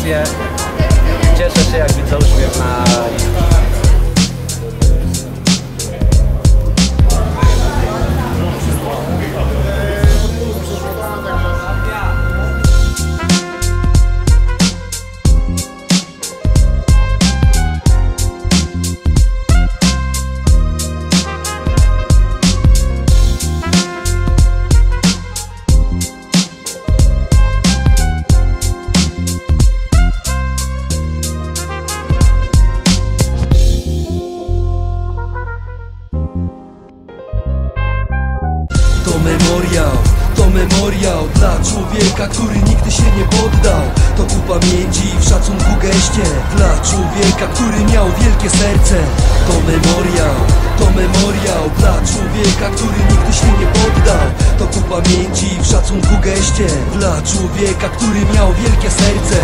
serdecznie. Cieszę się jak widzę uśmiech na To memoriał, to memoriał Dla człowieka, który nigdy się nie poddał. To ku pamięci w szacunku geście Dla człowieka, który miał wielkie serce. To memoriał, to memoriał Dla człowieka, który nigdy się nie poddał. To ku pamięci w szacunku geście Dla człowieka, który miał wielkie serce.